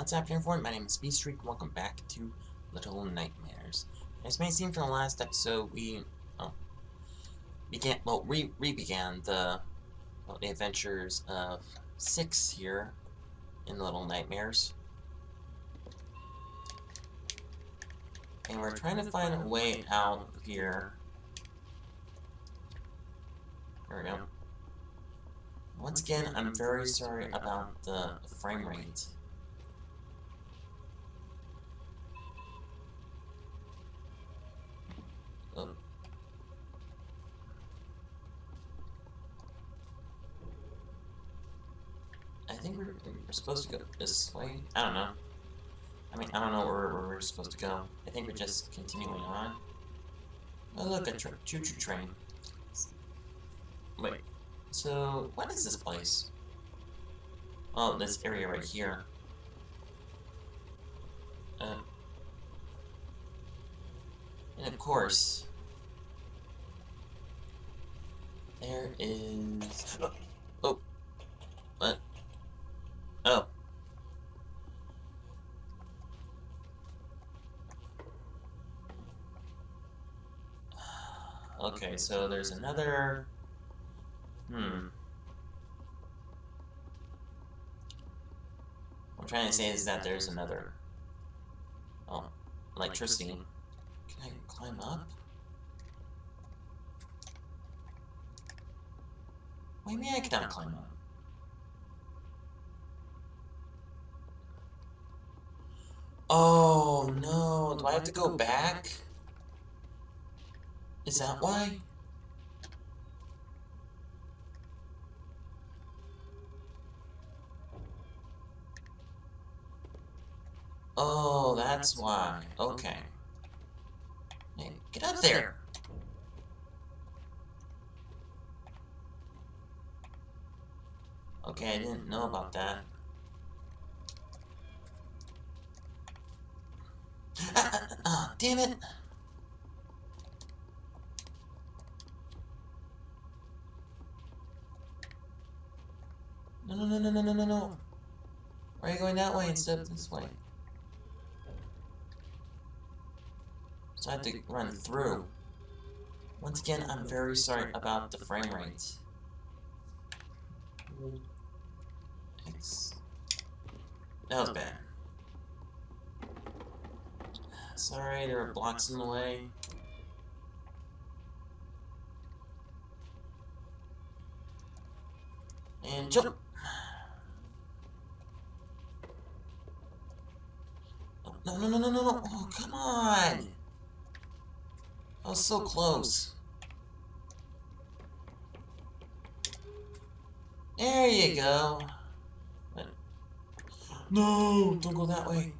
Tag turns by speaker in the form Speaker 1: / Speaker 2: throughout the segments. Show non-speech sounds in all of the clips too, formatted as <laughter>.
Speaker 1: What's happening everyone? My name is Speedstreak. Welcome back to Little Nightmares. As may seem from the last episode, we oh, began well re re began the well, the adventures of six here in Little Nightmares. And we're trying to find a way out here. There we go. Once again, I'm very sorry about the frame rate. Oh. I think we're, we're supposed to go this way. I don't know. I mean, I don't know where, where we're supposed to go. I think we're just continuing on. Oh, look, a choo-choo train. Wait, so, what is this place? Oh, this area right here. Uh, and of course, there is... Oh. What? Oh. Okay, so there's another... Hmm. What I'm trying to say is that there's another... Oh, electricity. Can I climb up? What do you mean I cannot climb up? Oh no, do I have to go back? Is that why? Oh, that's why. Okay. Hey, get up there! Okay, I didn't know about that. Ah, ah, ah, damn it! No, no, no, no, no, no, no. Why are you going that way instead of this way? So I had to run through. Once again, I'm very sorry about the frame rates. X. That was bad. Sorry, there were blocks in the way. And jump! No, no, no, no, no, no! Oh, oh come on! I was so close. There you go. No, don't go that way.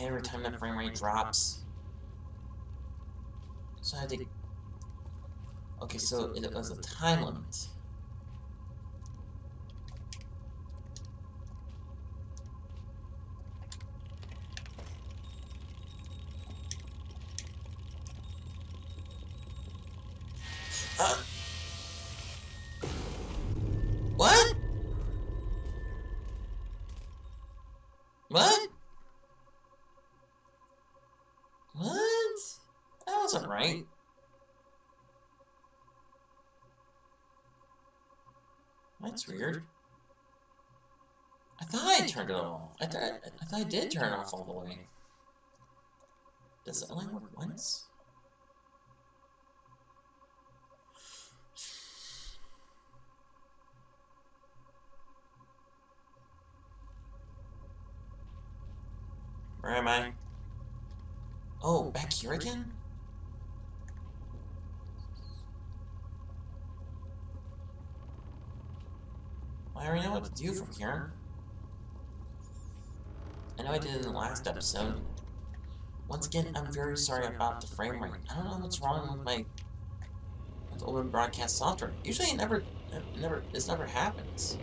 Speaker 1: Every time the frame rate drops. So I had to... Okay, so it was a time limit. Uh, what? What? What? That wasn't right. That's weird. I thought I turned it off. I thought I thought I did turn it off all the way. Does it only work once? Where am I? Oh, oh back here again? I already know what to do from here. I know I did it in the last episode. Once again, I'm very sorry about the frame rate. I don't know what's wrong with my with open broadcast software. Usually it never it never this never happens.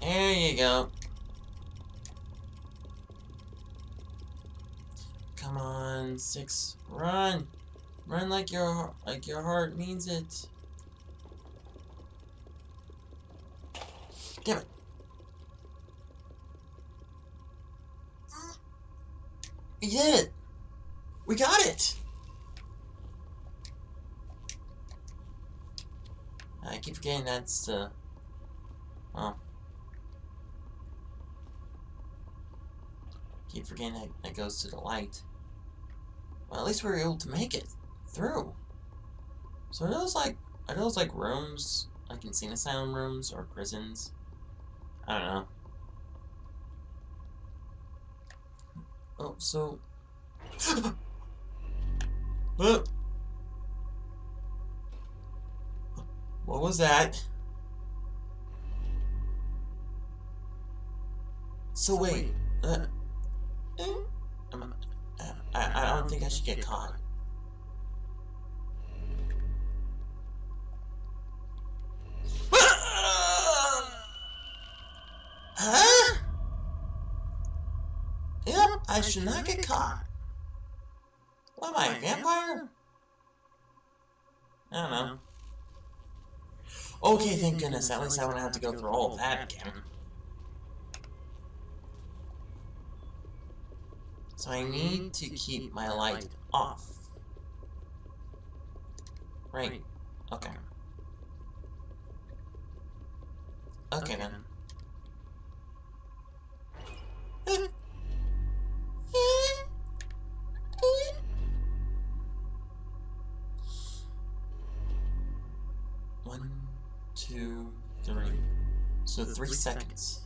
Speaker 1: There you go. Come on. six. Run! Run like your like your heart means it. Damn it! We did it! We got it! I keep forgetting that's the. Well. Keep forgetting that, that goes to the light. Well, at least we were able to make it through. So are those like are those like rooms, like insane asylum rooms or prisons? I don't know. Oh, so. <gasps> What was that? So wait, uh, don't think I should get caught. <laughs> Huh? Yep, I should not get caught. What am I, a vampire? I don't know. Okay, thank goodness. At least I won't have to go through all of that again. So I need to keep my light off. Right. Okay. Okay then. One, two, three. So three seconds.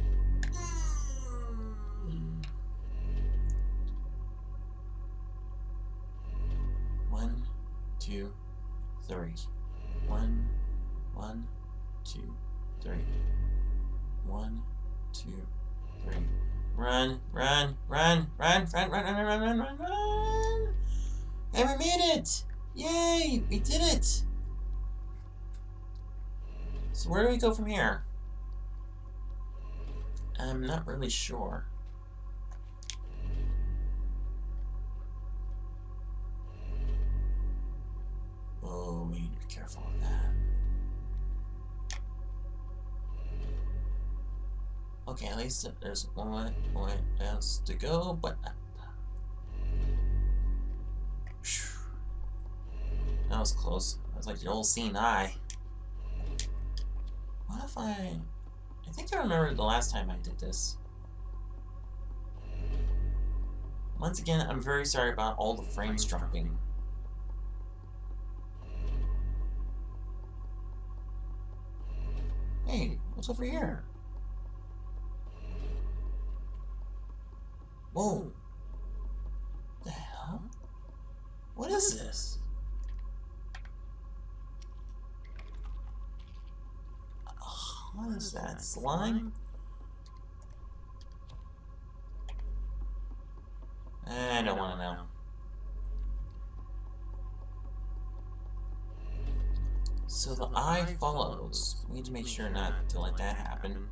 Speaker 1: So where do we go from here? I'm not really sure. Oh, we need to be careful of that. Okay, at least there's one way else to go, but <sighs> that was close. That was like the old seeing eye. If I... I think I remember the last time I did this. Once again, I'm very sorry about all the frames dropping. Hey, what's over here? Whoa. The hell? What is this? What is that? Slime? I don't want to know. So the eye follows. We need to make sure not to let that happen.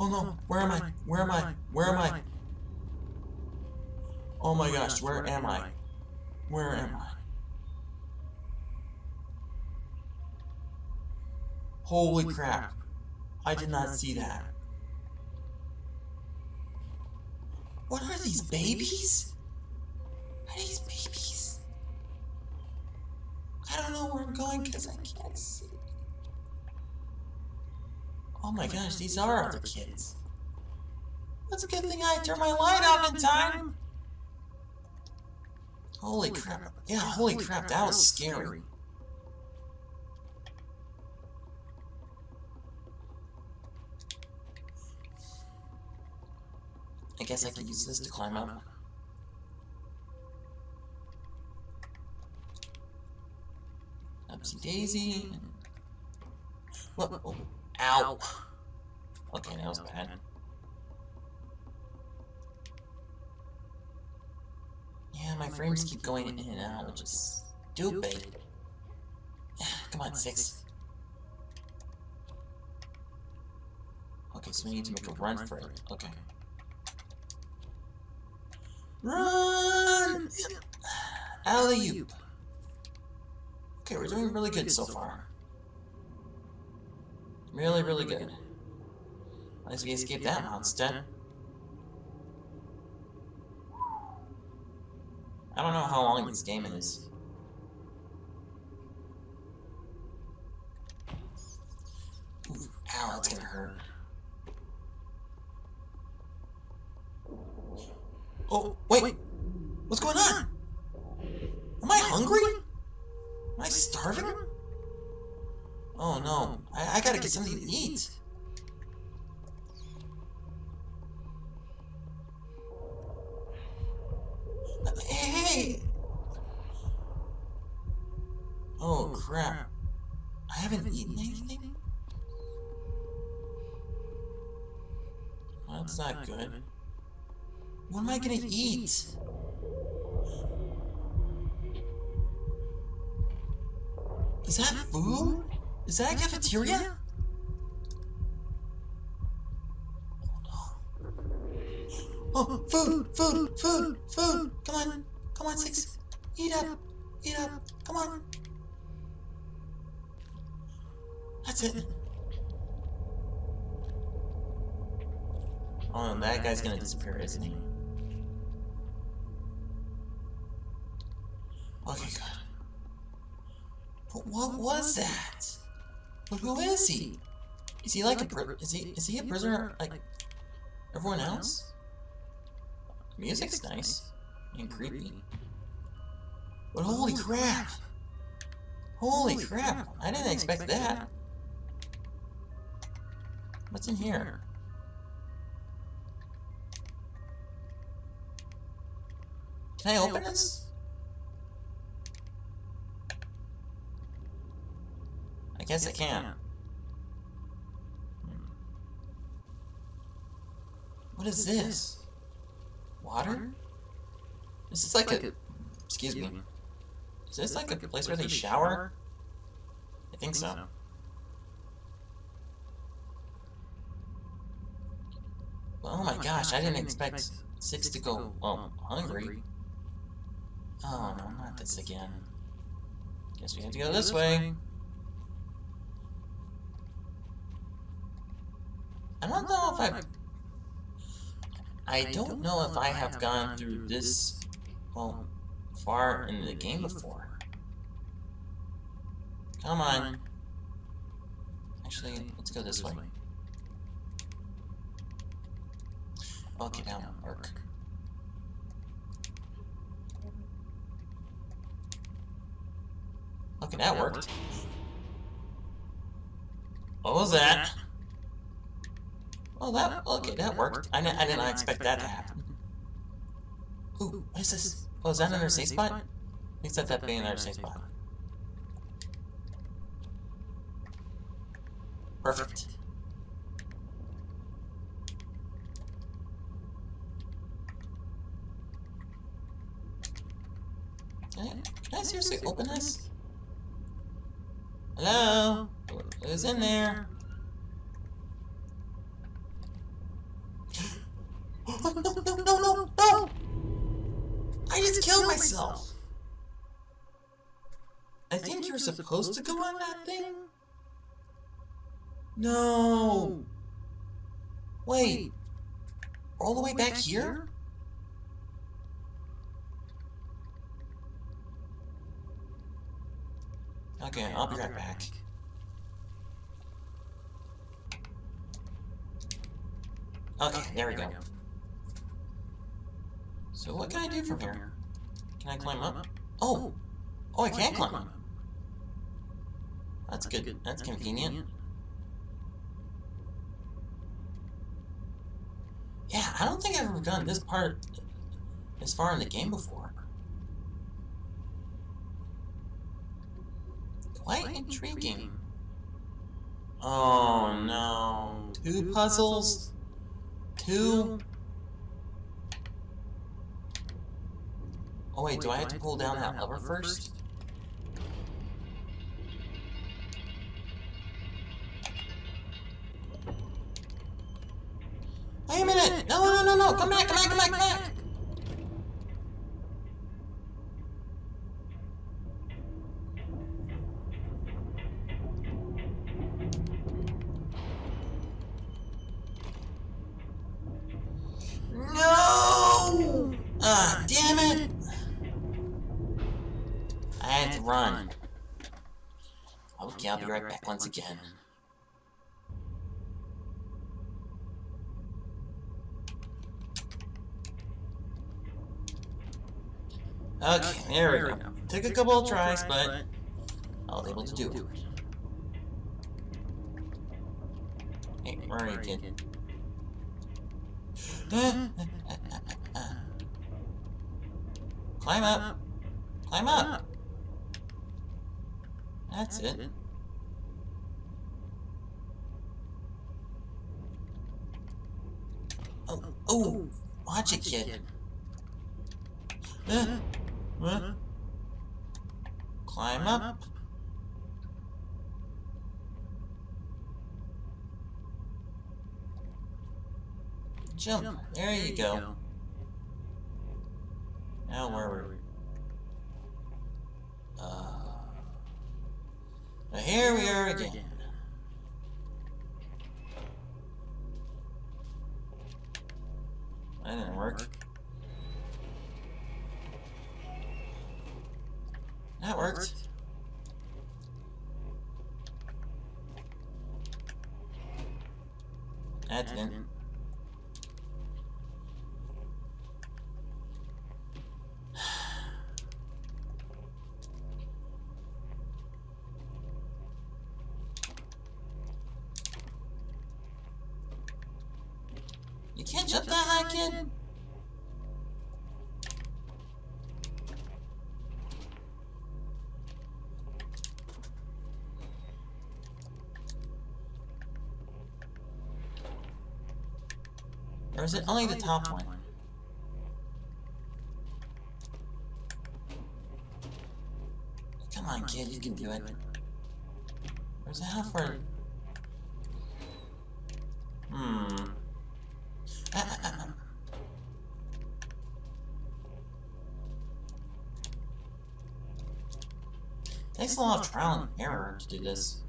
Speaker 1: Oh no, where am I? Where am I? Where am I? Oh my oh gosh, where am I? Where am I? Holy crap. I did not see that. What are these babies? Are these babies? I don't know where I'm going because I can't see. Oh my gosh, these are other kids. That's a good thing I turned my light off in time. Holy crap. Yeah, holy crap, that was scary. I guess I could use this to climb up. Upsy daisy. What? Oh, ow. Okay, that was bad. Yeah, my frames keep going in and out, which is stupid. <sighs> Come on, six. Okay, so we need to make a run for it. Okay. Run! Alley-oop. <sighs> Okay, we're doing really good so far. Really, really good. At least we escaped that monster. I don't know how long this game is. Ooh, ow, that's gonna hurt. Oh, wait! What's going on? Am I hungry? Am I starving? Oh no, I, I gotta get something to eat. Uh, hey! Oh, oh crap. I haven't eaten anything? That's not good. What am I gonna eat? Is that food? Is that a cafeteria? Oh, food, food, food, food. Come on, come on, six. Eat up, eat up. Come on. That's it. Oh, and that guy's gonna disappear, isn't he? Oh, oh okay, good. But what was that? But who is he? Is he like a is he is he a prisoner like everyone else? Music's nice and creepy. But holy crap! Holy crap! I didn't expect that. What's in here? Can I open this? I guess I can. Hmm. What is this? Water? Is this like a... Excuse me. Is this like a place where they shower? I think so. Oh, oh my gosh, I didn't expect Six to go, well, hungry. Oh no, oh, not this again. Guess we have to go this way. I don't know if I've... I don't know if I have gone through this, well, far in the game before. Come on. Actually, let's go this way. Okay, down, work. Okay, that worked. What was that? Oh, that, okay, that worked. I, I did not expect that to happen. Ooh, what is this? Oh, is that another safe spot? We set that being another safe spot. Perfect. Can I, can I seriously open this? Hello? Who's in there? Just killed myself! I think you're supposed to go on that thing? No! Wait, all the way back here? Okay, I'll be right back. Okay, there we go. So what can I do from here? Can I climb up? Oh! Oh, oh, I can climb up. That's good. That's convenient. Yeah, I don't think I've ever gone this part as far in the game before. Quite intriguing. Oh no. Two puzzles? Two? Oh wait, do I have to pull down that lever first? Wait a minute! No, no, no, no! Come back, I'll be right back once again. Okay, there we go. Took a couple of tries, but I was able to do it. Hey, where are you, kid? <laughs> Climb up! Climb up! That's it. Oh, watch it, kid. Uh, uh. Climb up. Jump. There you go. Now where were we? Uh, now here we are again. That didn't work. That worked. That didn't. <sighs> You can't jump that high, kid? Or is it only the top one? Come on, kid, you can do it. Is it how far? Hmm. Ah, ah, ah. Takes a lot of trial and error to do this.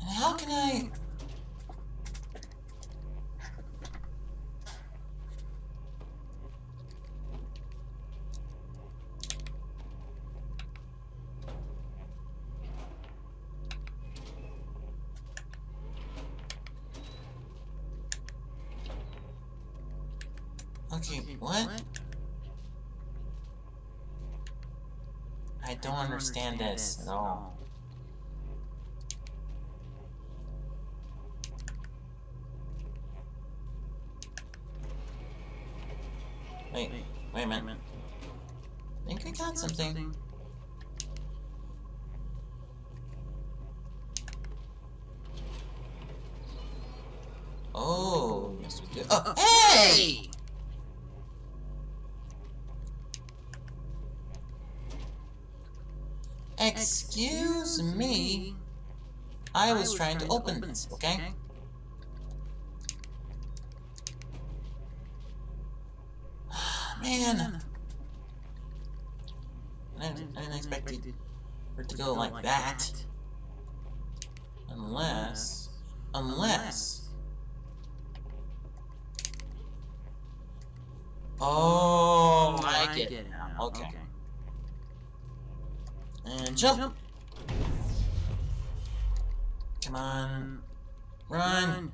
Speaker 1: And how can I... Okay, what? I understand this at all. Wait, wait a minute. I think I got something. Oh, yes we do. Oh, uh, hey! Excuse me. I was trying to open this, okay? <sighs> Man! I didn't, expect it for it to go like that. Unless... Unless... Oh, I get it now. Okay. And jump! Come on. Run!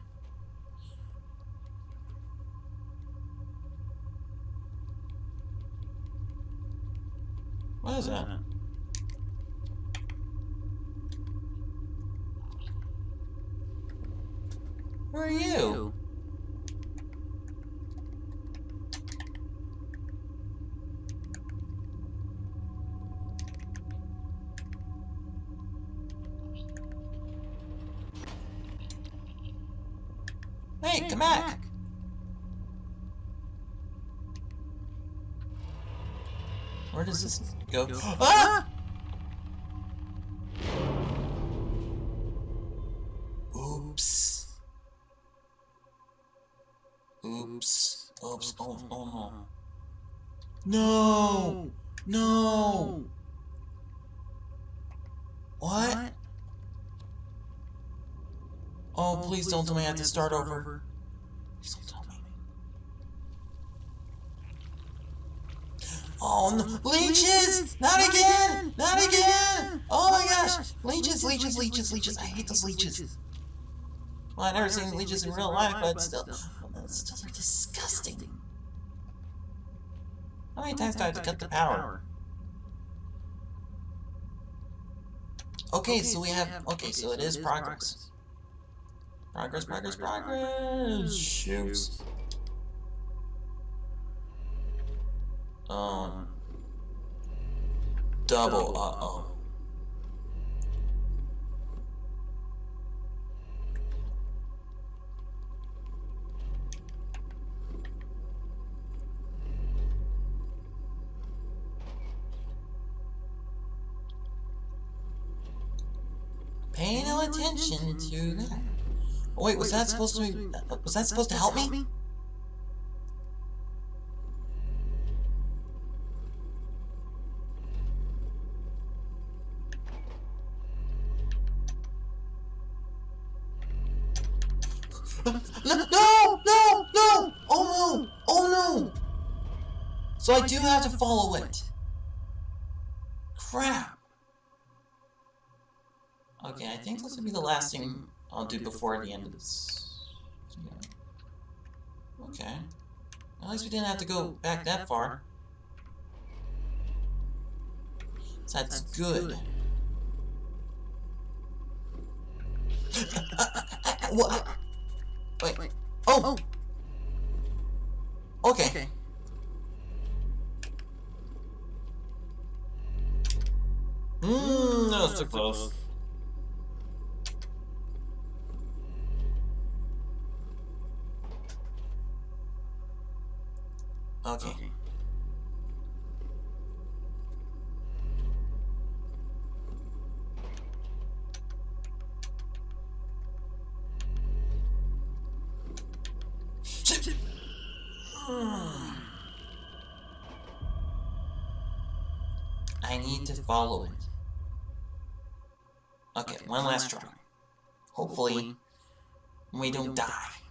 Speaker 1: What is that? Who are you? Hey, come back! Where this go? Ah! Oops. Oops. Oops. Oh, oh no. No! No! What? Oh, please don't tell me I have to start over. Please don't tell me. Oh no! Leeches! Not again! Not again! Oh my oh gosh! Leeches, leeches, leeches, leeches. I hate those leeches. Well, I've never seen leeches in real life, but still, still they're disgusting. How many times do I have to cut the power? Okay, so we have. Okay, so it is progress. Progress, progress, progress! Shoot. Um. Double, uh oh. Pay no attention to that. Oh, wait, was that supposed to be, was that supposed to help me? Do have to follow it. Crap. Okay, I think this will be the last thing I'll do before the end of this. Okay. At least we didn't have to go back that far. So that's good. <laughs> what? Wait. Wait. Oh! oh. Okay. okay. Mmm, that was too close. Okay. okay. <sighs> I need to follow it. One last try. Hopefully, we don't die.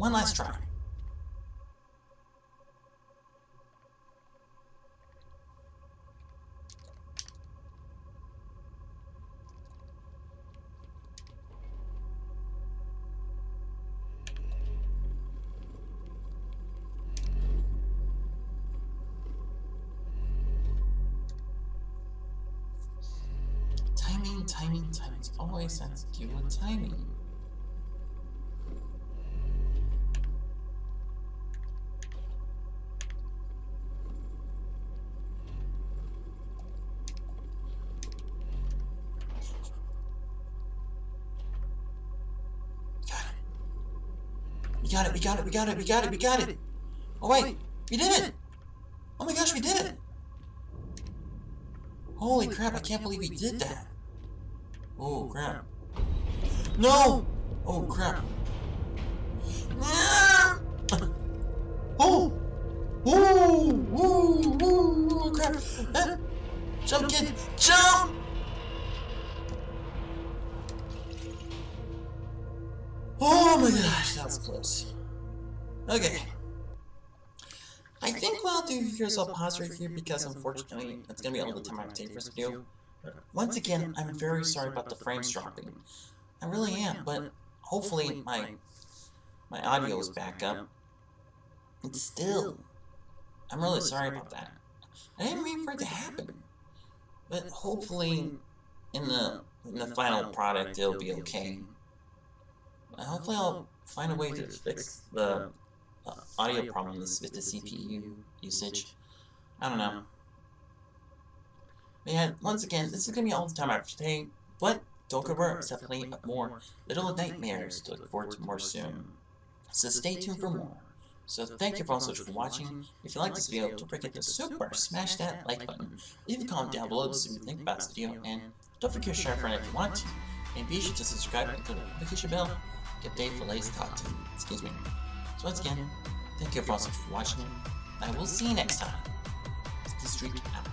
Speaker 1: One last try. timing, timing, timing. It's always sensitive with timing. We got it, we got it, we got it, we got it, we got it! Oh wait, we did it! Oh my gosh, we did it! Holy crap, I can't believe we did that! Oh crap. No! Oh crap. <laughs> Oh! Oh! Oh! Oh! Crap! Jump, kid! Jump! Oh my gosh, that was close. Okay. I think what I'll do here is I'll pause right here because unfortunately that's gonna be all the time I have to take for this video. Once again, I'm very sorry about the frames dropping. I really am, but hopefully my my audio is back up. And still, I'm really sorry about that. I didn't mean for it to happen. But hopefully, in the in the final product, it'll be okay. Hopefully, I'll find a way to fix the uh, audio problems with the CPU usage. I don't know. Yeah, once again, this is gonna be all the time I have today, but don't go worry, definitely more Little Nightmares to look forward to more soon. So stay tuned for more. So thank you for all so much for watching. If you like this video, don't forget to super smash that like button. Leave a comment down below to see what you think about this video, and don't forget to share friend if you want to. And be sure to subscribe and click the notification bell. Get paid for latest content. Excuse me. So once again, thank you for watching. I will see you next time. Stay street out.